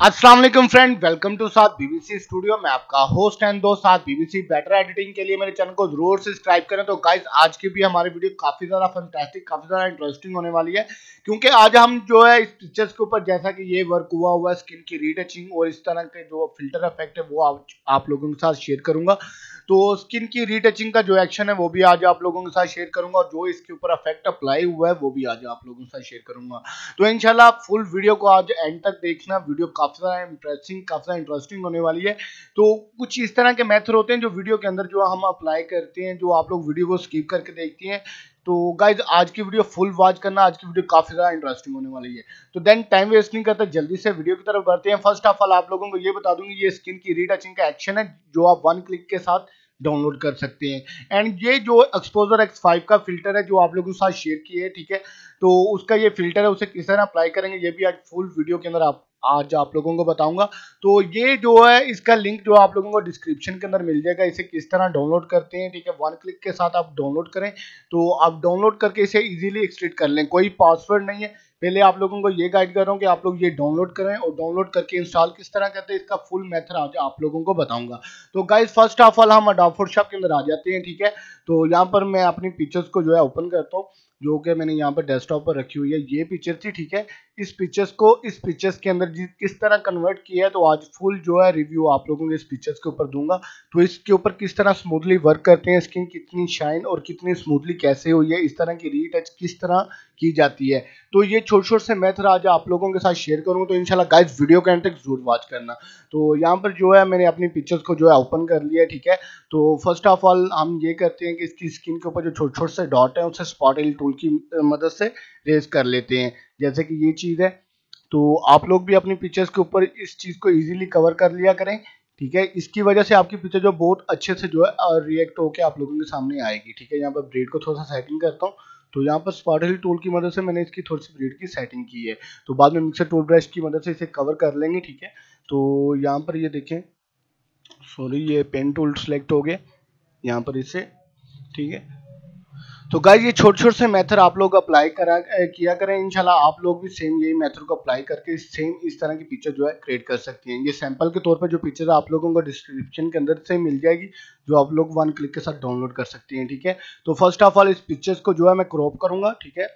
वालेकुम friend welcome to साथ BBC studio. मैं आपका होस्ट एंड दोस्त साथ बीबीसी बेटर एडिटिंग के लिए मेरे चैनल को ज़रूर सब्सक्राइब करें। तो गाइस आज की भी हमारी वीडियो काफ़ी ज़्यादा फंटास्टिक काफ़ी ज़्यादा इंटरेस्टिंग होने वाली है। क्योंकि आज हम जो है इस पिक्चर्स के ऊपर जैसा कि ये वर्क हुआ हुआ है स्किन की रीटचिंग और इस तरह के जो फ़िल्टर इफ़ेक्ट है वो आप, आप लोगों के साथ शेयर करूँगा। तो स्किन की रीटचिंग का जो एक्शन है वो भी आज आप लोगों के साथ शेयर करूँगा और जो इसके ऊपर इफ़ेक्ट अप्लाई हुआ है वो भी आज आप लोगों के साथ शेयर करूँगा। तो इनशाला फुल वीडियो को आज एंड तक देखना वीडियो काफ़ी ज़्यादा इंटरेस्टिंग काफ़ी ज़्यादा इंटरेस्टिंग होने वाली है। तो कुछ इस तरह के मेथड होते हैं जो वीडियो के अंदर जो हम अप्लाई करते हैं, जो आप लोग वीडियो को स्कीप करके देखते हैं। तो गाइज़ आज की वीडियो फुल वॉच करना, आज की वीडियो काफ़ी ज़्यादा इंटरेस्टिंग होने वाली है। तो देन टाइम वेस्ट नहीं करते, जल्दी से वीडियो की तरफ़ बढ़ते हैं। फ़र्स्ट ऑफ़ ऑल आप लोगों को ये बता दूँगी, ये स्किन की रीटचिंग का एक्शन है, जो आप वन क्लिक के साथ डाउनलोड कर सकते हैं। एंड ये जो एक्सपोजर एक्स फाइव का फ़िल्टर है, जो आप लोगों के साथ शेयर किए है, ठीक है? तो उसका ये फ़िल्टर है, उसे किस तरह अप्लाई करेंगे, ये भी आज फुल वीडियो के अंदर आप, आज आप लोगों को बताऊँगा। तो ये जो है, इसका लिंक जो आप लोगों को डिस्क्रिप्शन के अंदर मिल जाएगा। इसे किस तरह डाउनलोड करते हैं, ठीक है? वन क्लिक के साथ आप डाउनलोड करें। तो आप डाउनलोड करके इसे इजीली एक्सट्रीट कर लें। कोई पासवर्ड नहीं है। पहले आप लोगों को ये गाइड कर रहा हूँ कि आप लोग ये डाउनलोड करें और डाउनलोड करके इंस्टॉल किस तरह करते हैं, इसका फुल मेथड आज आप लोगों को बताऊँगा। तो गाइज़ फ़र्स्ट ऑफ़ ऑल हम अडाफोर शॉप के अंदर आ जाते हैं, ठीक है? तो यहाँ पर मैं अपनी पिक्चर्स को जो है ओपन करता हूँ। जो कि मैंने यहाँ पर डेस्कटॉप पर रखी हुई है, ये पिक्चर थी, ठीक है? इस पिक्चर्स को, इस पिक्चर्स के अंदर किस तरह कन्वर्ट किया है तो आज फुल जो है रिव्यू आप लोगों के इस पिक्चर्स के ऊपर दूँगा। तो इसके ऊपर किस तरह स्मूथली वर्क करते हैं स्किन कितनी शाइन और कितनी स्मूथली कैसे हुई है, इस तरह की रीटच किस तरह की जाती है। तो ये छोटे छोटे से मेथड आज आप लोगों के साथ शेयर करूँगा तो इनशाला गाइस वीडियो के एंड ज़रूर वॉच करना। तो यहाँ पर जो है मैंने अपनी पिक्चर्स को जो है ओपन कर लिया ठीक है? तो फ़र्स्ट ऑफ़ ऑल हम ये करते हैं कि इसकी स्किन के ऊपर जो छोटे छोटे से डॉट है, उसे स्पॉट टूल की मदद से रेज कर लेते हैं। जैसे कि ये चीज़ है तो आप लोग भी अपनी पिक्चर्स के ऊपर इस चीज़ को इजीली कवर कर लिया करें, ठीक है? इसकी वजह से आपकी पिक्चर जो बहुत अच्छे से जो है रिएक्ट होकर आप लोगों के सामने आएगी, ठीक है? यहाँ पर ब्रेड को थोड़ा सा सेटिंग करता हूँ तो यहाँ पर स्पॉटल टूल की मदद से मैंने इसकी थोड़ी सी ब्रेड की सेटिंग की है। तो बाद में मिक्सर टूल ब्रश की मदद से इसे कवर कर लेंगे, ठीक है? तो यहाँ पर ये देखें सॉरी ये पेन टूल सेलेक्ट हो गए यहाँ पर इसे, ठीक है? तो गाइज़ ये छोटे छोटे से मेथड आप लोग अप्लाई करा किया करें, इंशाल्लाह आप लोग भी सेम यही मेथड को अप्लाई करके सेम इस तरह की पिक्चर जो है क्रिएट कर सकती हैं। ये सैंपल के तौर पर जो पिक्चर आप लोगों को डिस्क्रिप्शन के अंदर से मिल जाएगी, जो आप लोग वन क्लिक के साथ डाउनलोड कर सकती हैं, ठीक है? तो फ़र्स्ट ऑफ़ ऑल इस पिक्चर्स को जो है मैं क्रॉप करूँगा, ठीक है?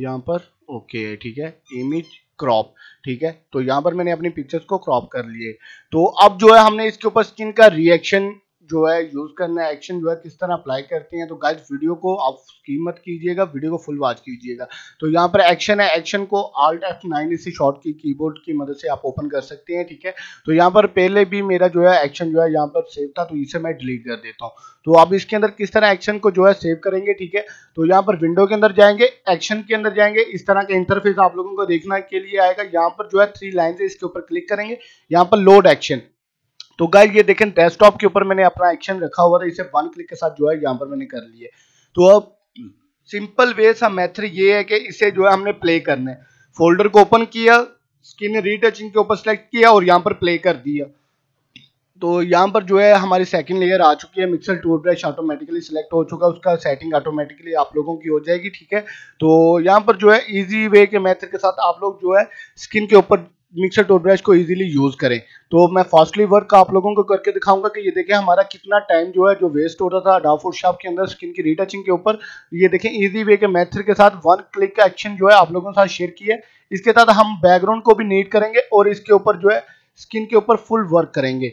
यहाँ पर ओके ठीक है? इमेज क्रॉप ठीक है? तो यहाँ पर मैंने अपनी पिक्चर्स को क्रॉप कर लिए। तो अब जो है हमने इसके ऊपर स्किन का रिएक्शन जो है यूज़ करना है एक्शन जो है, किस तरह अप्लाई करते हैं तो गाइज़ वीडियो को आप स्कीम मत कीजिएगा वीडियो को फुल वॉच कीजिएगा। तो यहाँ पर एक्शन है एक्शन को आल्ट एफ़ नाइन इसी शॉर्ट की कीबोर्ड की मदद से आप ओपन कर सकते हैं, ठीक है? तो यहाँ पर पहले भी मेरा जो है एक्शन जो है, यहाँ पर सेव था तो इसे मैं डिलीट कर देता हूँ। तो आप इसके अंदर किस तरह एक्शन को जो है सेव करेंगे, ठीक है? तो यहाँ पर विंडो के अंदर जाएँगे एक्शन के अंदर जाएँगे, इस तरह का इंटरफेस आप लोगों को देखने के लिए आएगा। यहाँ पर जो है थ्री लाइन से इसके ऊपर क्लिक करेंगे। यहाँ पर लोड एक्शन तो गाइज़ ये देखें डेस्कटॉप के ऊपर मैंने अपना एक्शन रखा हुआ था, इसे वन क्लिक के साथ जो है, यहाँ पर मैंने कर लिए तो अब सिंपल वे सा मेथड ये है कि इसे जो है, हमने प्ले करना है। फोल्डर को ओपन किया स्किन रीटचिंग के ऊपर सेलेक्ट किया और यहाँ पर प्ले कर दिया। तो यहाँ पर जो है, हमारी सेकंड लेयर आ चुकी है mixer tool brush automatically select हो चुका है, उसका सेटिंग ऑटोमेटिकली आप लोगों की हो जाएगी, ठीक है? तो यहाँ पर जो है इजी वे के मेथड के साथ आप लोग जो है स्किन के ऊपर मिक्सर टूल ब्रश को इजीली यूज़ करें। तो मैं फास्टली वर्क आप लोगों को करके दिखाऊँगा कि ये देखें हमारा कितना टाइम जो है, जो वेस्ट होता था डाफोर शॉप के अंदर स्किन की रीटचिंग के ऊपर, ये देखें इजी वे के मेथड के साथ वन क्लिक का एक्शन जो है आप लोगों के साथ शेयर किया इसके साथ हम बैकग्राउंड को भी नीट करेंगे और इसके ऊपर जो है स्किन के ऊपर फुल वर्क करेंगे।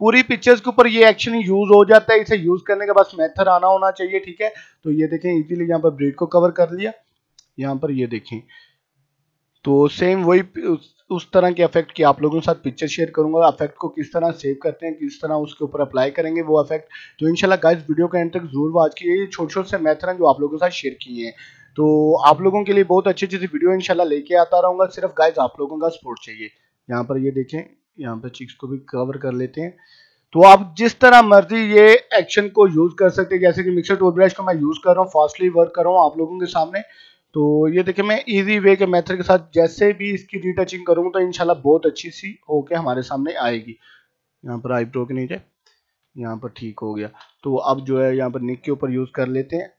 पूरी पिक्चर्स के ऊपर ये एक्शन यूज़ हो जाता है, इसे यूज़ करने का बस मेथड आना होना चाहिए, ठीक है? तो ये देखें इजीली यहाँ पर ब्रेड को कवर कर लिया। यहाँ पर ये देखें। तो सेम वही उस तरह के अफेक्ट की आप लोगों के साथ पिक्चर शेयर करूँगा। अफेक्ट को किस तरह सेव करते हैं, किस तरह उसके ऊपर अप्लाई करेंगे वो अफेक्ट तो इनशाला गाइस वीडियो के एंड तक ज़रूर वाच कीजिए। छोटे छोटे से मेथड हैं जो आप लोगों के साथ शेयर किए हैं। तो आप लोगों के लिए बहुत अच्छी अच्छी वीडियो इनशाला लेके आता रहूँगा। सिर्फ़ गाइज़ आप लोगों का सपोर्ट चाहिए। यहाँ पर ये देखें, यहाँ पर चिक्स को भी कवर कर लेते हैं। तो आप जिस तरह मर्ज़ी ये एक्शन को यूज़ कर सकते हैं। जैसे कि मिक्सर टूल ब्रश को मैं यूज़ कर रहा हूँ फास्टली वर्क कर रहा हूँ आप लोगों के सामने। तो ये देखिए, मैं इजी वे के मेथड के साथ जैसे भी इसकी रीटचिंग करूँगा तो इनशाला बहुत अच्छी सी होके हमारे सामने आएगी। यहाँ पर आईब्रो के नीचे, यहाँ पर ठीक हो गया। तो अब जो है, यहाँ पर निक के ऊपर यूज़ कर लेते हैं।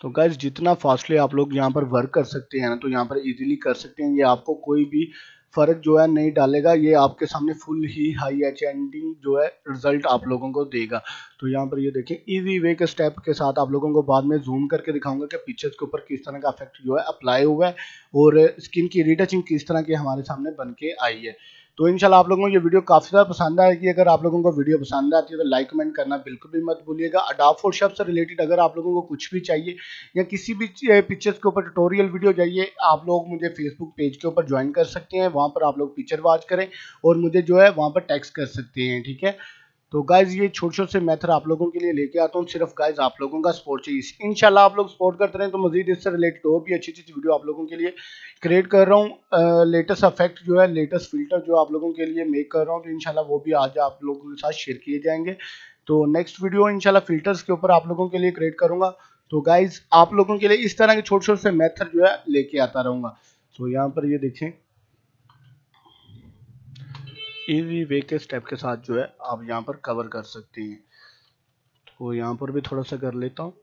तो गैस जितना फास्टली आप लोग यहाँ पर वर्क कर सकते हैं ना तो यहाँ पर इजीली कर सकते हैं। ये आपको कोई भी फ़र्क जो है नहीं डालेगा, ये आपके सामने फुल ही हाई एच एंडिंग जो है रिज़ल्ट आप लोगों को देगा। तो यहाँ पर ये देखें इजी वे के स्टेप के साथ आप लोगों को बाद में जूम करके दिखाऊँगा कि पिक्चर्स के ऊपर किस तरह का इफ़ेक्ट जो है अप्लाई हुआ है और स्किन की रिटचिंग किस तरह की हमारे सामने बन के आई है। तो इनशाला आप लोगों को ये वीडियो काफ़ी ज़्यादा पसंद आएगी। अगर आप लोगों को वीडियो पसंद आती है तो लाइक कमेंट करना बिल्कुल भी मत भूलिएगा। अडाप फोटोशॉप से रिलेटेड अगर आप लोगों को कुछ भी चाहिए या किसी भी पिक्चर्स के ऊपर ट्यूटोरियल वीडियो चाहिए, आप लोग मुझे फेसबुक पेज के ऊपर ज्वाइन कर सकते हैं। वहाँ पर आप लोग पिक्चर वॉच करें और मुझे जो है वहाँ पर टेक्स्ट कर सकते हैं, ठीक है? तो गाइज़ ये छोटे छोटे से मेथड आप लोगों के लिए लेके आता हूँ। सिर्फ़ गाइज़ आप लोगों का सपोर्ट चाहिए। इनशाला आप लोग सपोर्ट करते रहें तो मजीद इससे रिलेटेड और भी अच्छी अच्छी वीडियो आप लोगों के लिए क्रिएट कर रहा हूँ। लेटेस्ट अफेक्ट जो है लेटेस्ट फ़िल्टर जो आप लोगों के लिए मेक कर रहा हूँ तो इनशाला वो भी आज आप लोगों के साथ शेयर किए जाएँगे। तो नेक्स्ट वीडियो इनशाला फिल्टर्स के ऊपर आप लोगों के लिए क्रिएट करूँगा। तो गाइज़ आप लोगों के लिए इस तरह के छोटे छोटे से मेथड जो है, लेके आता रहूँगा। तो यहाँ पर ये देखें। इजी वे के स्टेप के साथ जो है आप यहाँ पर कवर कर सकते हैं। तो यहाँ पर भी थोड़ा सा कर लेता हूँ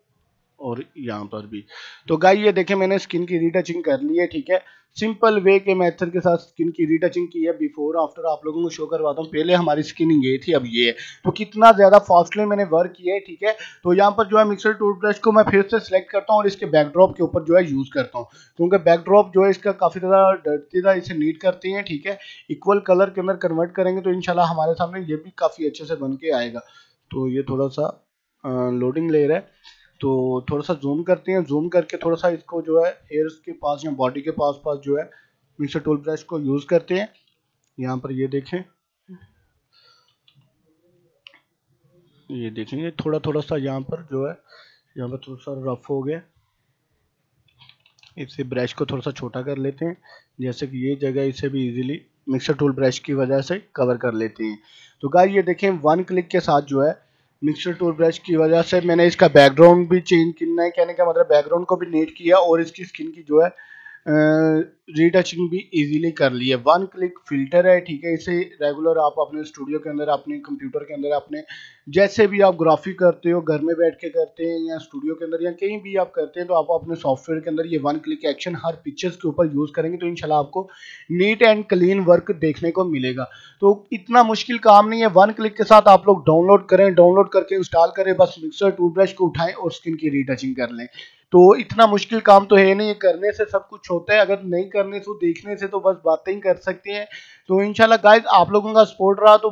और यहाँ पर भी। तो गाय ये देखे मैंने स्किन की रिटचिंग कर ली है, ठीक है? सिंपल वे के मेथड के साथ स्किन की रीटचिंग की है बिफोर आफ्टर आप लोगों को शो करवाता हूँ। पहले हमारी स्किन ये थी, अब ये है। तो कितना ज़्यादा फास्टली मैंने वर्क किया है, ठीक है? तो यहाँ पर जो है मिक्सर टूथब्रश को मैं फिर से सिलेक्ट करता हूँ और इसके बैकड्रॉप के ऊपर जो है यूज़ करता हूँ। क्योंकि बैकड्रॉप जो है इसका काफ़ी ज़्यादा डरती था इसे नीट करते हैं, ठीक है? इक्वल कलर के अंदर कन्वर्ट करेंगे तो इनशाला हमारे सामने ये भी काफ़ी अच्छे से बन के आएगा। तो ये थोड़ा सा लोडिंग ले रहा है। तो थोड़ा सा जूम करते हैं जूम करके थोड़ा सा इसको जो है हेयर्स के पास या बॉडी के पास पास जो है मिक्सर टूल ब्रश को यूज़ करते हैं। यहाँ पर ये देखें। ये देखेंगे, थोड़ा थोड़ा सा यहाँ पर जो है, यहाँ पर थोड़ा सा रफ हो गया। इसे ब्रश को थोड़ा सा छोटा कर लेते हैं। जैसे कि ये जगह इसे भी इजीली मिक्सर टूल ब्रश की वजह से कवर कर लेते हैं। तो गाय ये देखें वन क्लिक के साथ जो है मिक्सर टूल ब्रश की वजह से मैंने इसका बैकग्राउंड भी चेंज करना है। कहने का मतलब बैकग्राउंड को भी नीट किया और इसकी स्किन की जो है रीटचिंग भी इजीली कर ली है। वन क्लिक फ़िल्टर है, ठीक है? इसे रेगुलर आप अपने स्टूडियो के अंदर, अपने कंप्यूटर के अंदर, अपने जैसे भी आप ग्राफिक करते हो, घर में बैठ के करते हैं या स्टूडियो के अंदर या कहीं भी आप करते हैं तो आप अपने सॉफ्टवेयर के अंदर ये वन क्लिक एक्शन हर पिक्चर्स के ऊपर यूज़ करेंगे तो इनशाला आपको नीट एंड क्लीन वर्क देखने को मिलेगा। तो इतना मुश्किल काम नहीं है। वन क्लिक के साथ आप लोग डाउनलोड करें डाउनलोड करके इंस्टॉल करें, बस मिक्सर टूथब्रश को उठाएँ और स्किन की रीटचिंग कर लें। तो इतना मुश्किल काम तो है नहीं करने से सब कुछ होता है, अगर नहीं करने से, देखने से तो बस बातें ही कर सकते हैं। तो इनशाला गाइज़ आप लोगों का सपोर्ट रहा तो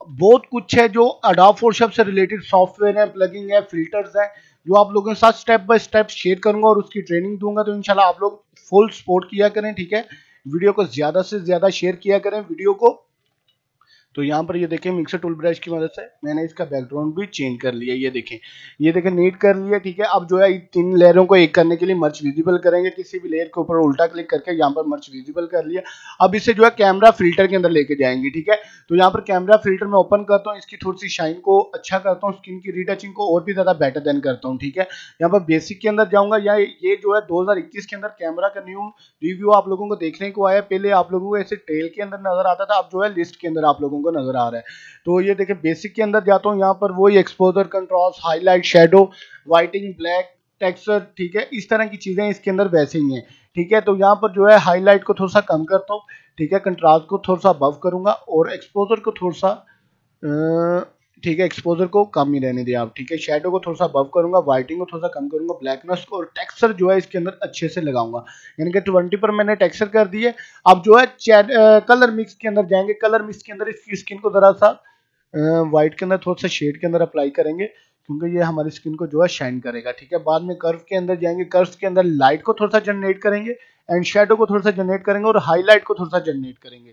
बहुत कुछ है जो अडाप फोटोशॉप से रिलेटेड सॉफ्टवेयर है प्लगिंग है फिल्टर्स है, जो आप लोगों के साथ स्टेप बाय स्टेप शेयर करूँगा और उसकी ट्रेनिंग दूँगा। तो इनशाला आप लोग फुल सपोर्ट किया करें, ठीक है? वीडियो को ज़्यादा से ज़्यादा शेयर किया करें, वीडियो को तो यहाँ पर ये देखें मिक्सर टूल ब्रश की मदद से मैंने इसका बैकग्राउंड भी चेंज कर लिया, ये देखें। ये देखें नीट कर लिया, ठीक है। अब जो है तीन लेयरों को एक करने के लिए मर्च विजिबल करेंगे, किसी भी लेयर के ऊपर उल्टा क्लिक करके यहाँ पर मर्च विजिबल कर लिया। अब इसे जो है कैमरा फ़िल्टर के अंदर लेके जाएँगे, ठीक है। तो यहाँ पर कैमरा फ़िल्टर में ओपन करता हूँ, इसकी थोड़ी सी शाइन को अच्छा करता हूँ स्किन की रीटचिंग को और भी ज़्यादा बेटर देन करता हूँ, ठीक है। यहाँ पर बेसिक के अंदर जाऊँगा, या ये जो है, दो हज़ार इक्कीस के अंदर कैमरा का न्यू रिव्यू आप लोगों को देखने को आया पहले आप लोगों को ऐसे टेल के अंदर नज़र आता था, अब जो है लिस्ट के अंदर आप लोगों को नज़र आ रहा है। तो ये देखिए बेसिक के अंदर जाता हूँ, यहाँ पर वही exposure contrast highlight shadow whiting black texture ठीक है, इस तरह की चीज़ें इसके अंदर वैसे ही हैं। ठीक है तो यहाँ पर जो है हाईलाइट को थोड़ा सा कम करता हूँ, ठीक है कंट्रास्ट को थोड़ा सा बव करूँगा और एक्सपोजर को थोड़ा सा ठीक है एक्सपोजर को कम ही रहने दिया आप, ठीक है? शेडो को थोड़ा सा बव करूँगा वाइटिंग को थोड़ा सा कम करूँगा ब्लैकनेस को और टेक्सचर जो है इसके अंदर अच्छे से लगाऊँगा। यानी कि ट्वेंटी पर मैंने टेक्सचर कर दिए अब जो है कलर मिक्स के अंदर जाएँगे। कलर मिक्स के अंदर इसकी स्किन को जरा सा वाइट के अंदर, थोड़ा सा शेड के अंदर अप्लाई करेंगे, क्योंकि ये हमारी स्किन को जो है शाइन करेगा, ठीक है? बाद में कर्व के अंदर जाएँगे। कर्व के अंदर लाइट को थोड़ा सा जनरेट करेंगे एंड शेडो को थोड़ा सा जनरेट करेंगे और हाईलाइट को थोड़ा सा जनरेट करेंगे,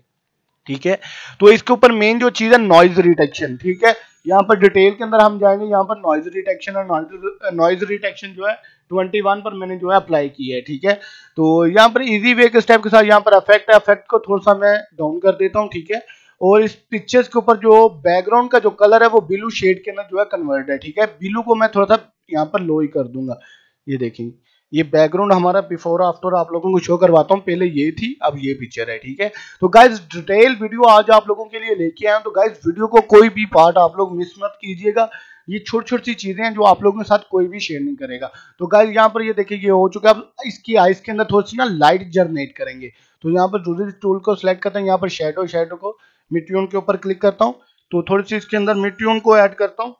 ठीक है? तो इसके ऊपर मेन जो चीज़ है नॉइज़ रिटेक्शन ठीक है? यहाँ पर डिटेल के अंदर हम जाएँगे, यहाँ पर नॉइज़ रिटेक्शन और नॉइज़ रिटेक्शन जो है 21 पर मैंने जो है अप्लाई की है, ठीक है? तो यहाँ पर इजी वे के स्टेप के साथ यहाँ पर अफेक्ट है अफेक्ट को थोड़ा सा मैं डाउन कर देता हूँ, ठीक है? और इस पिक्चर्स के ऊपर जो बैकग्राउंड का जो कलर है, वो ब्लू शेड के अंदर जो है कन्वर्ट है, ठीक है? ब्लू को मैं थोड़ा सा यहाँ पर लो ही कर दूँगा, ये देखेंगे ये बैकग्राउंड हमारा बिफोर आफ्टर आप लोगों को शो करवाता हूँ। पहले ये थी, अब ये पिक्चर है, ठीक है? तो गाइज़ डिटेल वीडियो आज आप लोगों के लिए लेके आया तो गाइज़ वीडियो को कोई भी पार्ट आप लोग मिस मत कीजिएगा। ये छोटी छोटी सी चीज़ें हैं जो आप लोगों के साथ कोई भी शेयर नहीं करेगा। तो गाइज़ यहाँ पर ये देखिए, ये हो चुका है। अब इसकी आइस के अंदर थोड़ी सी ना लाइट जर्नेट करेंगे। तो यहाँ पर जो टूल को सिलेक्ट करते हैं, यहाँ पर शेडो शेडो को मिट्टियों के ऊपर क्लिक करता हूँ। तो थोड़ी सी इसके अंदर मिट्टियों को ऐड करता हूँ।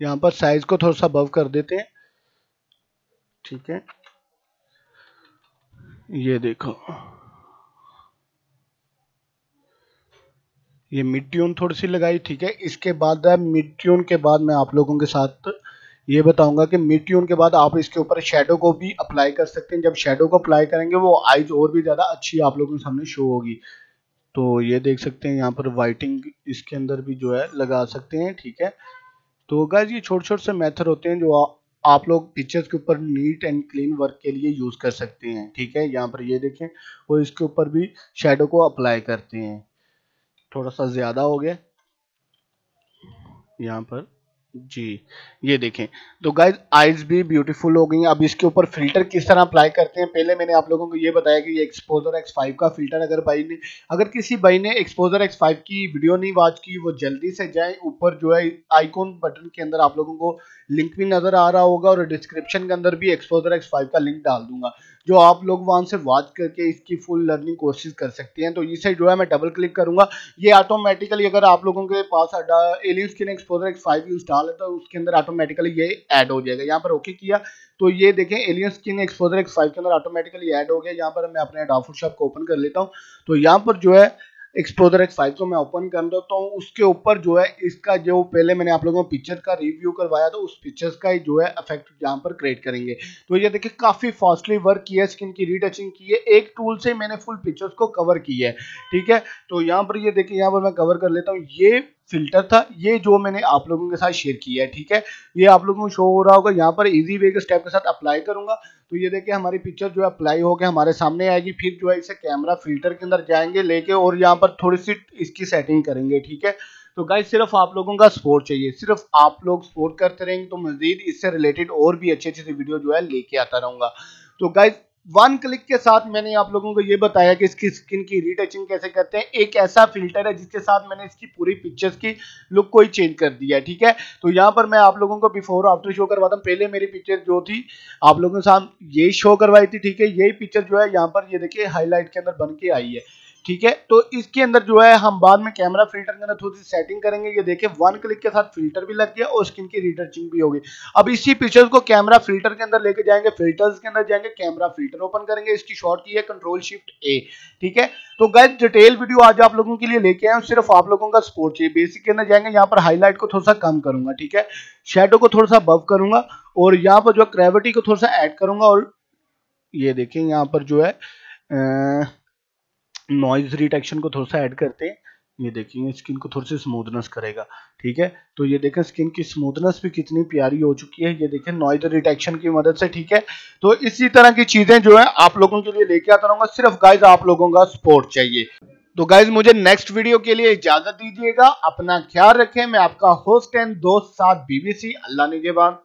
यहाँ पर साइज़ को थोड़ा सा बव कर देते हैं। ठीक है? ये देखो। ये मिट्टियों थोड़ी सी लगाई, ठीक है? इसके बाद मिट्टियों के बाद मैं आप लोगों के साथ ये बताऊँगा कि मिट्टियों के बाद आप इसके ऊपर शेडो को भी अप्लाई कर सकते हैं। जब शेडो को अप्लाई करेंगे, वो आइज़ और भी ज़्यादा अच्छी आप लोगों के सामने शो होगी। तो ये देख सकते हैं, यहाँ पर वाइटिंग इसके अंदर भी जो है लगा सकते हैं, ठीक है? तो गैस ये छोटे छोटे से मेथड होते हैं जो आप लोग पिक्चर्स के ऊपर नीट एंड क्लीन वर्क के लिए यूज़ कर सकते हैं, ठीक है? यहाँ पर ये देखें, वो इसके ऊपर भी शेडो को अप्लाई करते हैं। थोड़ा सा ज़्यादा हो गया। यहाँ पर, जी, ये देखें। तो गाइज़ आईज भी ब्यूटीफुल हो गई अब इसके ऊपर फ़िल्टर किस तरह अप्लाई करते हैं? पहले मैंने आप लोगों को ये बताया कि ये एक्सपोजर एक्स फाइव का फ़िल्टर अगर भाई ने, अगर किसी भाई ने एक्सपोजर एक्स फाइव की वीडियो नहीं वॉच की, वो जल्दी से जाए। ऊपर जो है आइकॉन बटन के अंदर आप लोगों को लिंक भी नज़र आ रहा होगा और डिस्क्रिप्शन के अंदर भी एक्सपोजर एक्स फाइव का लिंक डाल दूँगा, जो आप लोग वहाँ से वॉच करके इसकी फुल लर्निंग कोशिश कर सकते हैं। तो इसे जो है मैं डबल क्लिक करूँगा। ये ऑटोमेटिकली अगर आप लोगों के पास alien skin exposure X five install है तो उसके अंदर ऑटोमेटिकली ये ऐड हो जाएगा। यहाँ पर ओके किया। तो ये देखें alien skin exposure X five के अंदर ऑटोमेटिकली ऐड हो गया। यहाँ पर मैं अपने डाफुट शॉप को ओपन कर लेता हूँ। तो यहाँ पर जो है एक्सप्लोजर एक्स फाइव को मैं ओपन कर देता हूँ। उसके ऊपर जो है, इसका जो पहले मैंने आप लोगों को पिक्चर का रिव्यू करवाया था, उस पिक्चर्स का ही जो है इफ़ेक्ट यहाँ पर क्रिएट करेंगे। तो ये देखिए, काफ़ी फास्टली वर्क किया है स्किन की रीटचिंग की है। एक टूल से मैंने फुल पिक्चर्स को कवर की है, ठीक है? तो यहाँ पर ये देखिए, यहाँ पर मैं कवर कर लेता हूँ। ये फ़िल्टर था। ये जो मैंने आप लोगों के साथ शेयर किया है, ठीक है? ये आप लोगों को शो हो रहा होगा। यहाँ पर इजी वे के स्टेप के साथ अप्लाई करूँगा। तो ये देखिए, हमारी पिक्चर जो है अप्लाई होकर हमारे सामने आएगी। फिर जो है इसे कैमरा फ़िल्टर के अंदर जाएँगे लेके और यहाँ पर थोड़ी सी इसकी सेटिंग करेंगे, ठीक है? तो गाइज़ सिर्फ़ आप लोगों का सपोर्ट चाहिए। सिर्फ़ आप लोग सपोर्ट करते रहेंगे तो मजीद इससे रिलेटेड और भी अच्छी अच्छी वीडियो जो है लेके आता रहूँगा। तो गाइज़ वन क्लिक के साथ मैंने आप लोगों को ये बताया कि इसकी स्किन की रीटचिंग कैसे करते हैं। एक ऐसा फ़िल्टर है जिसके साथ मैंने इसकी पूरी पिक्चर्स की लुक को ही चेंज कर दिया है, ठीक है? तो यहाँ पर मैं आप लोगों को बिफोर आफ्टर शो करवाता हूँ। पहले मेरी पिक्चर जो थी, आप लोगों के साथ यही शो करवाई थी, ठीक है? यही पिक्चर जो है यहाँ पर ये देखिए हाईलाइट के अंदर बन के आई है। ठीक है? तो इसके अंदर जो है, हम बाद में कैमरा फ़िल्टर के अंदर थोड़ी सी सेटिंग करेंगे। ये देखें वन क्लिक के साथ फ़िल्टर भी लग गया और स्किन की रिटर्चिंग भी होगी। अब इसी पिक्चर्स को कैमरा फ़िल्टर के अंदर लेके जाएँगे। फिल्टर्स के अंदर जाएँगे कैमरा फ़िल्टर ओपन करेंगे। इसकी शॉर्ट की है कंट्रोल शिफ्ट ए ठीक है? तो गैस डिटेल वीडियो आज आप लोगों के लिए लेके आए सिर्फ़ आप लोगों का सपोर्ट चाहिए। बेसिक के अंदर जाएँगे, यहाँ पर हाईलाइट को थोड़ा सा कम करूँगा, ठीक है? शेडो को थोड़ा सा बव करूँगा और यहाँ पर जो है ग्रेविटी को थोड़ा सा ऐड करूँगा और ये देखें यहाँ पर जो है नॉइज़ रिटेक्शन को थोड़ा सा ऐड करते हैं। ये देखिए स्किन को थोड़ी सी स्मूथनेस करेगा, ठीक है? तो ये देखें स्किन की स्मूथनेस भी कितनी प्यारी हो चुकी है। ये देखें नॉइज़ रिटेक्शन की मदद से, ठीक है? तो इसी तरह की चीज़ें जो है, आप लोगों के लिए लेके आता रहूँगा। सिर्फ़ गाइज़ आप लोगों का सपोर्ट चाहिए। तो गाइज़ मुझे नेक्स्ट वीडियो के लिए इजाज़त दीजिएगा। अपना ख्याल रखें। मैं आपका होस्ट एंड दोस्त साथ बीबीसी अल्लाह निगेबान